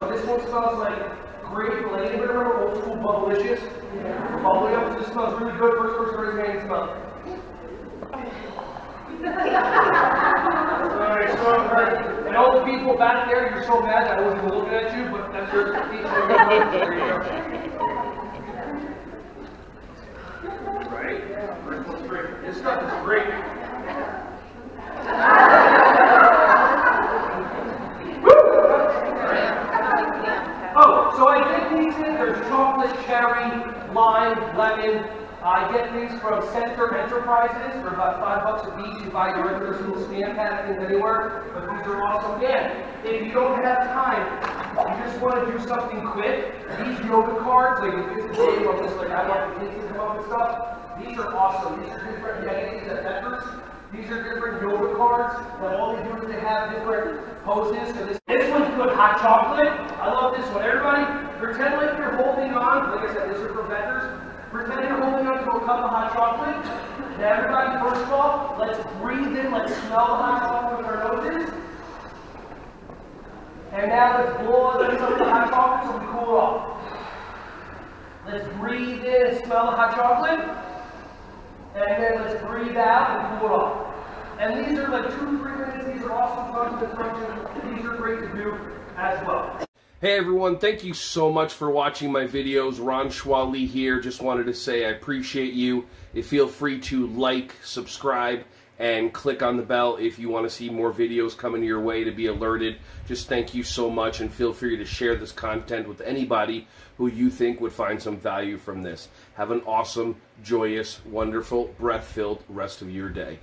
This one smells like grape. Like anybody remember old school Bubblicious? Yeah. Bubbly up. This smells really good. First person raise your hand and smell. Alright, so alright. Uh, and all the people back there, you're so mad that I wasn't even looking at you, but that's your Right? This stuff is great. Oh, so I get these in. There's cherry, lime, lemon. I get these from Center Enterprises for about five bucks a piece. You buy your regular stamp pad things anywhere, but these are awesome. Again, if you don't have time, you just want to do something quick. These yoga cards, like if it's a day where just like I want the kids to come up with stuff, these are awesome. These are different. Yeah, get these Becker's. These are different yoga cards that all they do is they have different poses. So this, this one's good, hot chocolate. I love this one. Everybody, pretend like you're holding on. Like I said, these are for vendors. Pretend you're holding on to a cup of hot chocolate. Now everybody, first of all, let's breathe in, let's smell the hot chocolate with our noses. And now let's blow in some of the hot chocolate so we cool off. Let's breathe in and smell the hot chocolate. And then let's breathe out and cool off. And these are like two, three minutes. These are awesome fun to function. These are great to do as well. Hey everyone, thank you so much for watching my videos. Ron Shuali here. Just wanted to say I appreciate you. Feel free to like, subscribe, and click on the bell if you want to see more videos coming your way to be alerted. Just thank you so much and feel free to share this content with anybody who you think would find some value from this. Have an awesome, joyous, wonderful, breath-filled rest of your day.